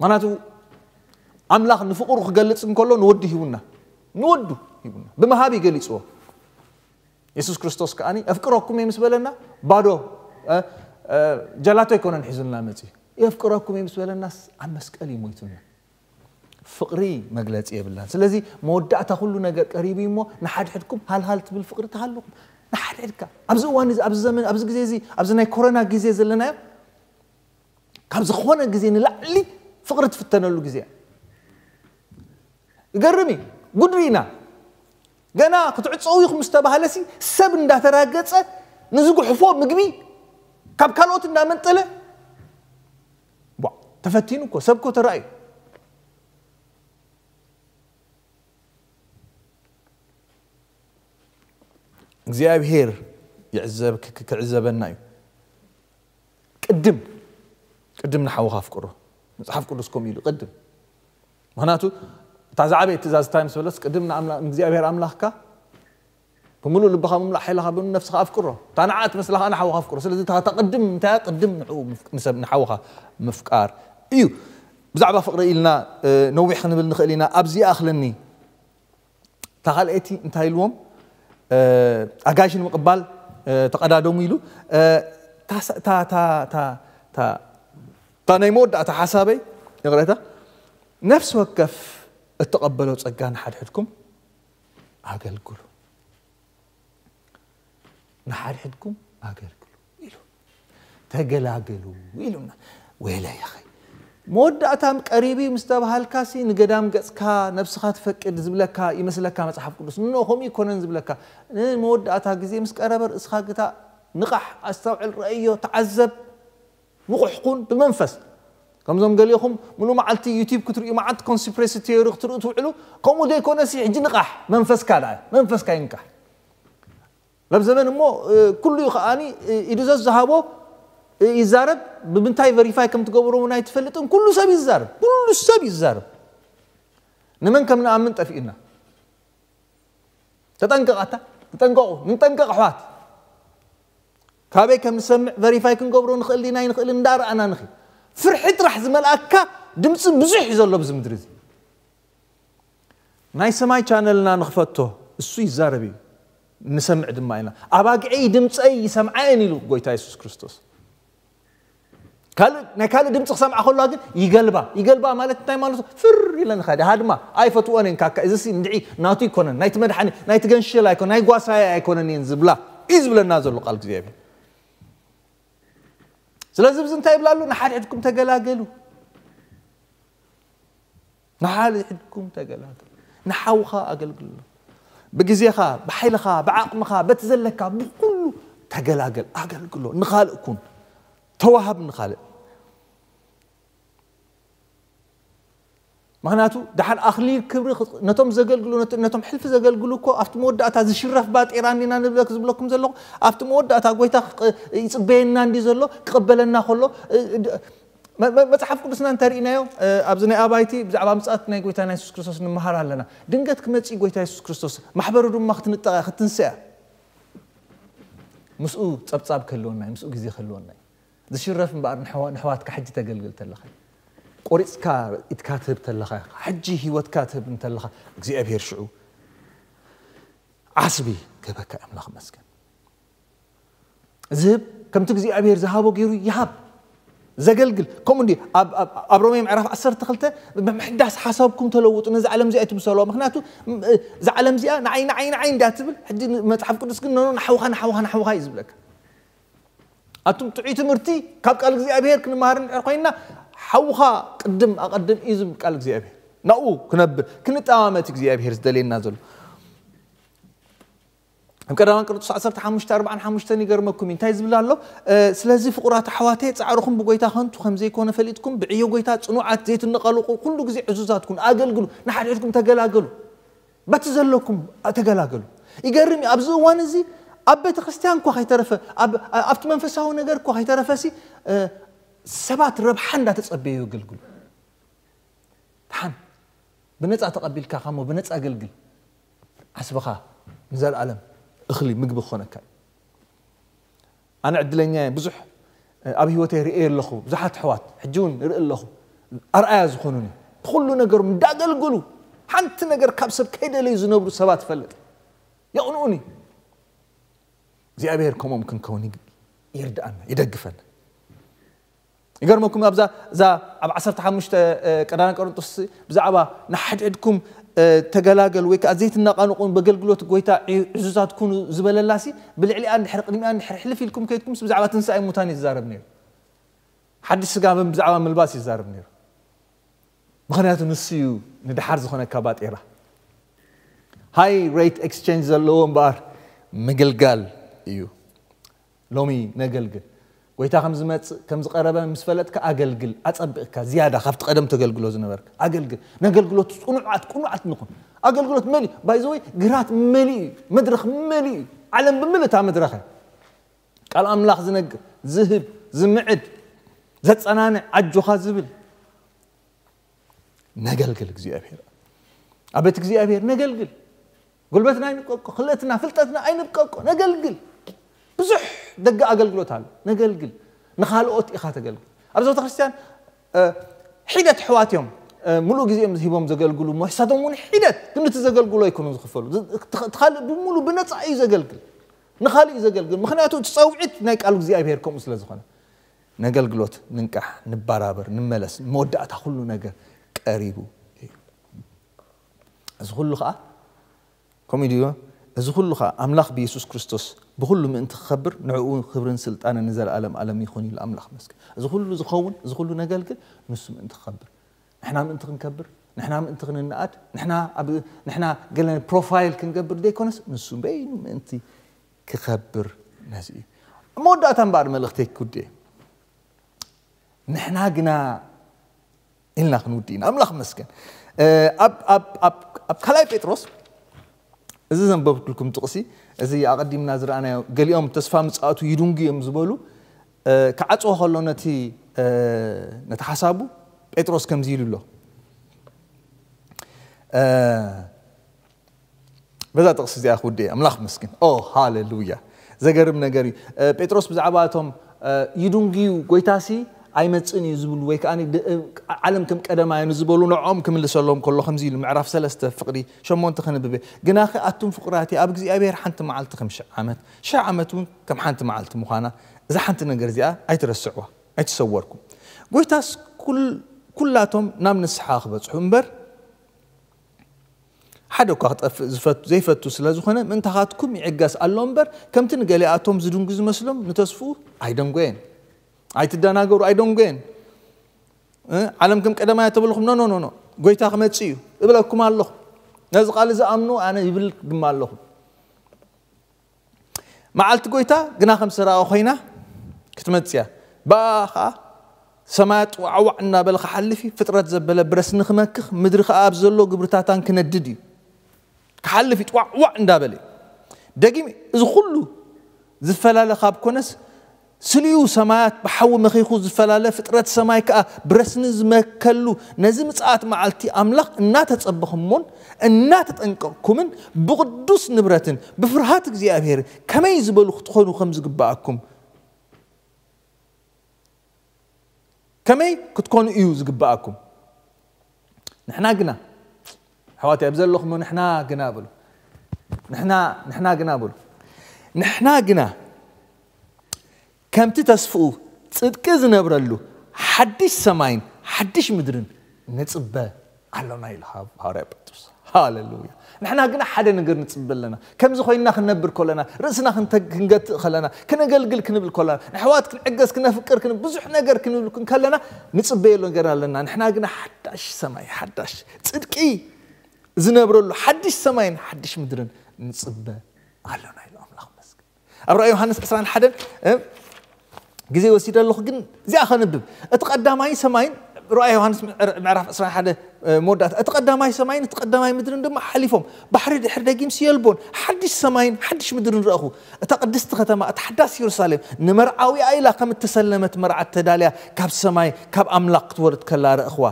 ምክንያቱ ኣምላኽ ንፍቅሩ ክገልፅ እንከሎ ንወዱ ሂቡና ንወዱ ሂቡና ብምሃብ ይገሊፅዎ يسوس كريستوس كاني افكركم يمس بلنا بادو جلاتو يكون نحزن لامتي يفكركم يمس بلنا عم مسكلي ميتنا فقري مجلات يا بالله سلزي مودع تخلو نجر قريبي مو نحد حدكم هل هل تبل فقر تعلق نحد حدك ابزو وان ابز زمن ابز غزيزي ابز ناي كورونا غزي زلنا كم زخونا غزي نلعلي فقرت فتنلو غزي قرمي قدرينا ገና ክትዕፀው ይኹም ዝተባሃለሲ ሰብ እንዳተራገፀ ንዝጉሕፎ ምግቢ ካብ ካልኦት እንዳመንጠለ ተፈቲኑ እኮ ሰብ ኮ ተራእዩ እግዚኣብሔር ክዕዘበና እዩ ቅድም ቅድም ንሓወኻ ኣፍቅሮ መፅሓፍ ቅዱስ ከምኡ ኢሉ ቅድም ምክንያቱ እታ ዝዓበየ ትእዛዝ እንታይ ምስ በለስ ቅድም እግዚኣብሔር ኣምላኽካ ብሙሉእ ልብኻ ምምላእ ሓይልኻ ብኑ ነፍስኻ ኣፍቅሮ እታ ንዓ ትመስለኻ ንሓወኻ ኣፍቅሮ ስለዚ ተቐድም እንታይ ቅድም ንዕኡ ንሓወኻ ምፍቃር እዩ ብዛዕባ ፍቕሪ ኢልና ነዊሕ ክንብል ንኽእል ኢና ኣብዚኣ ኣኽለኒ እታ ካልአቲ እንታይ ኢልዎም ኣጋይሽ ንምቕባል ተቐዳደሙ ኢሉ እታ ናይ መወዳእታ ሓሳበይ ንቕረታ ነፍሲ ወከፍ اتقبلوا صقان حد حدكم اغلغلوا نحد حدكم اغلغلوا يلو تغلغلوا يلو ويلا يا اخي مودعتام قريبي مستبه هالكاسي نقدام قصكا نفسك تفقد زبلكا يمسلكا مصحف قدس نو هم يكونن زبلكا مودعتا غزي مسقربر اسخا قتا نقح استوعل رايو تعذب وقحقون بمنفس كمزوم قال لهم ملو ما عالتي يوتيوب كتر ما عاد كونسيبريس تيرو كتر وتوعلو قوموا دي كون سي عجن قح منفس كادا منفس كاينك لب زمان مو آه، كل يخاني يدوز آه، زهابو آه، يزارب ببنتاي فيريفاي كم تقبروا وناي تفلتون كل سبي يزار كل سبي يزار نمن كم نعمل تفينا تتنقق اتا تتنقق نتنقق حوات كابي كم نسمع فيريفاي كم تقبروا نخلي ناي نخلي ندار انا نخلي فرحي طرح زملائك دمس بزح يزلو بز مدري زي ناي سماي شانلنا نخفته السو يزاربي نسمع دماينا اباك اي دمس اي سمعاني لو غويتا يسوس كريستوس قال نا قال دمس سمع اخو لاكن يقلبا يقلبا مالت تاي مالو فر الى نخاد هاد ما اي فتو ان كاكا اذا سي ندعي ناتي كون نايت مدحني نايت غنشي لايكون نايت غواسا ايكون ان زبلا ازبلنا زلو قال اغزيابي ስለዚ ብዚ እንታይ ይብላ ኣሎ ንሓድሕድኩም ተገላገሉ ንሓድሕድኩም ተገላገሉ ንሓውኻ ኣገልግሉ ብግዜኻ ብሓይልኻ ብዓቕምኻ በቲ ዘለካ ብኩሉ ተገላገል ኣገልግሎ ንኻልእ ኩን ተዋሃብ ንኻልእ ምክንያቱ ድሓን ኣኽሊ ክብሪ ነቶም ዘገልግሉ ነቶም ሕልፊ ዘገልግሉ እኮ ኣብቲ መወዳእታ ዝሽረፍ ባጤራ ዲና ንብለክ ዝብለኩም ዘለኹ ኣብቲ መወዳእታ ጎይታ ይፅበየና እንዲ ዘሎ ክቕበለና ከሎ መፅሓፍ ቅዱስና እንተርእናዮ ኣብዚ ናይ ኣባይቲ ብዛዕባ ምፅኣት ናይ ጎይታ ናይ የሱስ ክርስቶስ ንመሃር ኣለና ድንገት ክመፅእ ጎይታ የሱስ ክርስቶስ ማሕበሩ ድማ ክትንጠቃ ክትንስያ ምስኡ ፀብፃብ ክህልወና ምስኡ ግዜ ክህልወና ዝሽረፍ እምበኣር ንሕዋትካ ሕጂ ተገልግል ተለኸ قرصك اتكاتب تلخا حجي هيوت كاتب تلخا اغزي ابير شعو عصبي كبك املخ مسكن زهب كم تغزي ابير زهابو غيرو يهاب زغلغل كومندي اب اب ابرومي معرف اثر تخلت بمحداس حسابكم تلوطوا نز عالم زي ايتم سلو مخناتو ز عالم زي عين عين عين داتبل حد متحف قدس كنا نحوها نحوها نحوها يزبلك اتم تعي تمرتي كاب قال زي ابير كن مارن قينا حوها قدم أقدم إيزم قالك زي أبي نأو كنب كنت آمتك زي أبي هرز دليل نازل يمكن أنا كنت صعصر تحمشت أربعة حمشتني قرمكم إن تايز بالله الله سلازي فقرات حواتي تعرخم بقويتا هن تخم زي كونا فليتكم بعيو قويتا تنوع تزيت النقل وكل زي عزوزاتكم أقل قلو نحن عليكم تقل أقلو بتزلكم تقل أقلو يقرمي أبزو وانزي أبي تخستيان كو خيترفة أب أفت منفسه ونقر كو خيترفة سي أه سبات رب حندا تصبي يقلقل تحن بنت أتقبل كخام وبنت أقلقل حسب خا نزل ألم أخلي مقبل خونك أنا عدلني بزح أبي هو تري إير لخو بزحت حوات حجون رئ لخو أرأز خونني كل نجر من دقل قلو حنت نجر كبسب كيد اللي يزنبرو سبات فلت يا أنوني زي أبيهر كم ممكن كوني يردأنا يدقفنا يقرمكم أبزا زا أب عصر تحمشت كرانا كرنتوس بزا أبا نحد عندكم تجلاجل ويك أزيت النقان وقوم بقل قلوت قويتا عزوزات تكون زبل اللاسي بالعلي أنا حرق لي أنا حرح لفي لكم كيتكم بزا أبا تنسى أي متاني زارب نير حد السجام بزا أبا ملباس يزارب نير مخنات نسيو ندحرز خنا كابات إيرا هاي ريت اكسشينج زلوم بار مقلقال يو لومي نقلقل ጎይታ ከም ዝመፅእ ከም ዝቐረበ ምስ ፈለጥካ ኣገልግል ኣፀቢቕካ ዝያዳ ካብቲ ቀደም ተገልግሎ ዝነበርካ ኣገልግል ነገልግሎት ፅኑዓት ቁኑዓት ንኹን ኣገልግሎት መሊ ባይዘ ወይ ግራት መሊ እዩ መድረኽ መሊ እዩ ዓለም ብምል እታ መድረኸ ቃል ኣምላኽ ዝነግር ዝህብ ዝምዕድ ዘፀናንዕ ዓጆኻ ዝብል ነገልግል እግዚኣብሔር ኣብ ቤት እግዚኣብሔር ነገልግል ጉልበትና ኣይንቀቆ ክእለትና ፍልጠትና ኣይንብቀቆ ነገልግል ብዙሕ ደገ ኣገልግሎት ኣሎ ነገልግል ንካልኦት ኢኻ ተገልግል ኣብዚ ቤተክርስትያን ሒደት ኣሕዋት እዮም ሙሉእ ግዜኦም ሂቦም ዘገልግሉ እሞ ሕሳቶም እውን ሒደት ግን እቲ ዘገልግሎ ኣይኮኑም ዝኽፈሉ ካልእ ብሙሉእ ብነፃ እዩ ዘገልግል ንካልእ እዩ ዘገልግል ምክንያቱ እቲ ፀውዒት ናይ ቃል እግዚኣብሄር ከምኡ ስለ ዝኾነ ነገልግሎት ንንቃሕ ንባራበር ንመለስ መወዳእታ ኩሉ ነገር ቀሪቡ እዩ እዚ ኩሉ ከዓ ከምኡ ድዮ እዚ ኩሉ ከዓ ኣምላኽ ብየሱስ ክርስቶስ بكل من تخبر نعوون خبر سلطان نزل ألم ألم يخوني الأملاخ مسك إذا كل زخون إذا كل نقل كل نص من تخبر نحنا من تخنكبر نحنا من تخن النقد نحنا أب نحنا قلنا بروفايل كنكبر دي كونس نص بين من تي كخبر نزي مو دا تنبار ملختك كدي نحنا قنا إلنا خنودين أملاخ مسك أب أب أب أب كلاي بيتروس እዚ ዘንበብክልኩም ጥቕሲ እዚ ኣቐዲምና ዝረኣናዮ ገሊኦም ተስፋ ምፅኣቱ ይድንጉ እዮም ዝበሉ ክዓፅዎ ከሎ ነቲ ነቲ ሓሳቡ ጴጥሮስ ከምዚ ኢሉ ኣሎ በዛ ጥቕሲ እዚኣ ክውድእ ኣምላኽ መስግን ኦ ሃሌሉያ ዘገርም ነገር እዩ ጴጥሮስ ብዛዕባ እቶም ይድንጉዩ ጎይታሲ أي متصني يزبل ويك أنا علم كم كذا ما ينزبلوا نعم كم اللي سلهم كله خمزي لهم عرف سلست فقري شو ما أنت خنب به جنا خي أتوم فقراتي أبغى زي أبي رحنت معلت خم شع عمت شع عمتون كم حنت معلت مخانا إذا حنت نجرزيا أي ترسعوا أي تصوركم قلت أس كل كلاتهم نام نسحاق خبز حمبر حدا كات زفت زيفت تسلا زخنا من تهاتكم يعجز اللومبر كم تنقلي أتوم زدون جز مسلم نتصفو أيدم قين ኣይትደናገሩ ኣይደንጎየን ዓለም ከም ቀደማ ተብልኩም ኖ ኖ ኖ ጎይታ ክመፅእ እዩ እብለኩም ኣለኹ ነዚ ቃል ዝኣምኑ ኣነ ይብል ድማ ኣለኹ መዓልቲ ጎይታ ግና ከም ዝረኣ ኮይና ክትመፅ እያ ብኣ ከዓ ሰማያት ዋዕዋዕ እናበለ ክሓልፍ እዩ ፍጥረት ዘበለ ብረስ ንክመክኽ ምድሪ ከዓ ኣብ ዘሎ ግብርታታን ክነድድ እዩ ክሓልፍ እዩ ጥዋዕዋዕ እንዳበለ እዩ ደጊም እዚ ኩሉ ዝፈላለ ካብ ኮነስ سليو سمايات بحول مخيخو زفلالة فترات سماي كأ برسنز مكلو نزم سعات معالتي أملاق الناتة تصبخمون الناتة تنقلكمن بقدوس نبرتن بفرهاتك زي أبهير كما يزبلو خطخونو خمز قباعكم كما كتكون إيوز قباعكم نحنا قنا حواتي أبزل لخمو نحنا قنا نحنا نحنا قنا نحنا قنا ከምቲ ተስፍኡ ፅድቂ ዝነብረሉ ሓድሽ ሰማይን ሓድሽ ምድርን ንፅበ ኣለና ኢሉ ሃርያ ጴጥሮስ ሃሌሉያ ንሕና ግና ሓደ ነገር ንፅበ ኣለና ከምዚ ኮይንና ክንነብር ከለና ርእስና ክንገትእ ከለና ክነገልግል ክንብል ከለና ንሕዋት ክንዕገዝ ክነፍቅር ብዙሕ ነገር ክንብል ከለና ንፅበየሉ ነገር ኣለና ንሕና ግና ሓዳሽ ሰማይ ሓዳሽ ፅድቂ ዝነብረሉ ሓድሽ ሰማይን ሓድሽ ምድርን ንፅበ ኣለና ኢሉ ኣምላኽ መስግን ኣብ ራእይ ዮሃንስ 21 ግዜ ወሲደ ኣለኹ ግን እዚኣ ከንብብ እቲ ቀዳማይ ሰማይን رؤيا يوحنس معرف اسمع حدا مودات اتقدم هاي سماين اتقدم هاي مدرن دم حليفهم بحر دحر دقيم سيلبون حدش سماين حدش مدرن رأخو اتقدست ختما اتحدث يرسالم نمرعاوي ايلا كم تسلمت مرعت تداليا كاب سماين كاب املاق تورد كلا رأخوه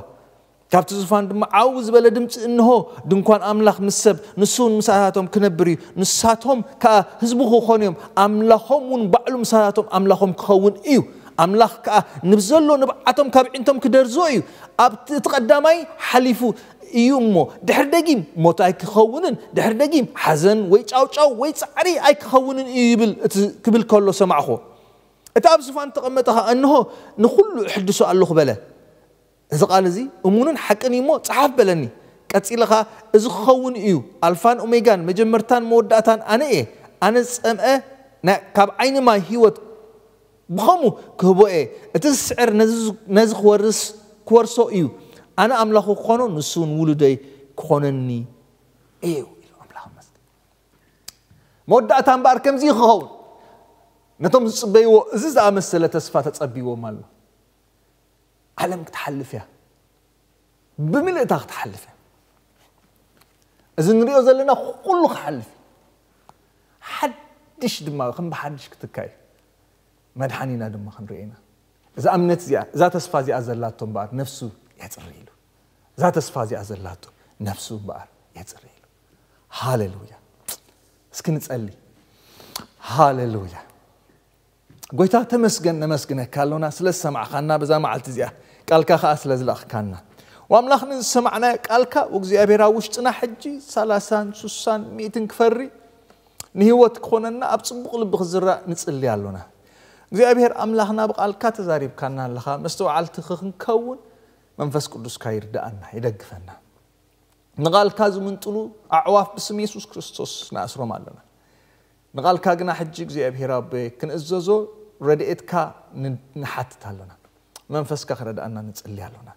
كابت زفان دم عاوز بلا دمت انهو دم كوان املاخ مسب نسون مساعتهم كنبري نساتهم كا هزبوخو خونيهم املاخهم ون بعلو مساعتهم املاخهم كخون ايو املاخ كا نبزلو نبعتهم كاب انتم كدرزو ايو اب تتقداماي حليفو ايو مو دهر دقيم موتا اي كخونن دهر دقيم حزن ويت او تشاو ويت عري اي كخونن ايو بل كبل كولو سمعخو اتاب زفان تقمتها انهو نخلو حدسو اللوخ بلا إذا قال زي أمونن حقني مو تعب بلني كتسيل خا إذا إيو ألفان أوميغان مجمرتان موداتان أنا إيه أنا سأم إيه نا كاب عين ما هيوت بخمو كهبو إيه أتسعر نزخ نزخ ورس كورسو إيو أنا أملاخو خانو نسون ولدي خانني إيو مودة أتام بار كم زي خاون نتم صبيو زز أمس سلة صفات تصبيو مالو علمك تحل فيها بملء تاخد حل فيها إذن ريو زلنا كله حل فيه حدش دماغ خم بحدش كتكاي مدحانينا دماغ خم رئينا إذا أمنت زيا إذا تسفازي أزلاتهم بار نفسه يتريلو إذا تسفازي أزلاتهم نفسه بار يتريلو هاليلويا سكنت تسألي هاليلويا قويتا تمسكن نمسكن كالونا سلسة مع خانا بزا معلت قالك خاص لزلخ كنا واملاخن سمعنا قالك وغزيابيرا وشطنا حجي 30 60 100 كفري ንህይወት ክኾነና ኣብ ፅቡቕ ልቢ ክዝራእ ንፅሊ ኣሎና እግዚኣብሔር ኣምላኽና ብቓልካ ተዛሪብካና ኣለኻ መስተውዓልቲ ክንከውን መንፈስ ቅዱስካ ይርዳኣና ይደግፈና ንቓልካ ዝምንጥሉ ኣዕዋፍ ብስም የሱስ ክርስቶስ ንኣስሮም ኣለና ንቓልካ ግና ሕጂ እግዚኣብሔር ኣቦ ክንእዘዞ ረድኤትካ ንሓትት ኣለና منفسك خرد أنا نتصلي علونا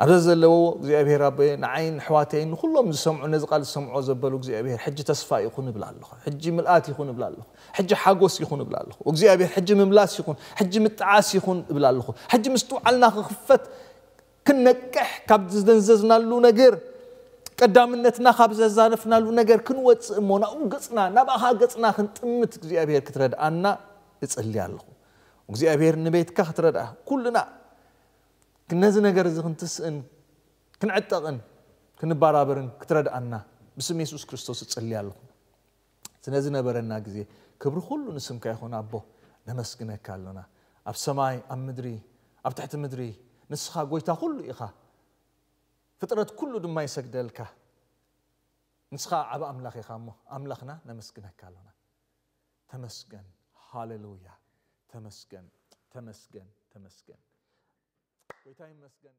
أبز زلوا زي أبي ربي نعين حواتين كلهم سمعوا نزقال سمعوا زبلوا زي أبي حج تصفى يكون بلا الله حج ملآت يكون بلا الله حج حاجوس يكون بلا الله وزي أبي حج مملاس يكون حج متعاس يكون بلا الله حج مستوعلنا خفت كنكح ቀዳምነትና ካብ ዘዛንፍናሉ ነገር ክንወፅእ እሞ ናብኡ ገፅና ናባኻ ገፅና ክንጥምት እግዚኣብሔር ክትረድኣና እፅሊ ኣለኹ እግዚኣብሔር ንቤትካ ክትረድኣ ኩሉና ነዚ ነገር እዚ ክንትስእን ክንዕጠቕን ክንባራበርን ክትረድኣና ብስም የሱስ ክርስቶስ እፅሊ ኣለኹ ስለዝነበረና ግዜ ክብሪ ኩሉ ንስምካ ይኹን ኣቦ ነመስግነካ ኣሎና ኣብ ሰማይ ኣብ ምድሪ ኣብ ትሕቲ ምድሪ ንስኻ ጎይታ ኩሉ ኢኻ ፍጥረት ኩሉ ድማ ይሰግደልካ ንስኻ ዓብ ኣምላኽ ኢኻ እሞ ኣምላኽና ነመስግነካ ኣሎና ተመስገን ሃሌሉያ ተመስገን ተመስገን ተመስገን። ጌታ ይመስገን።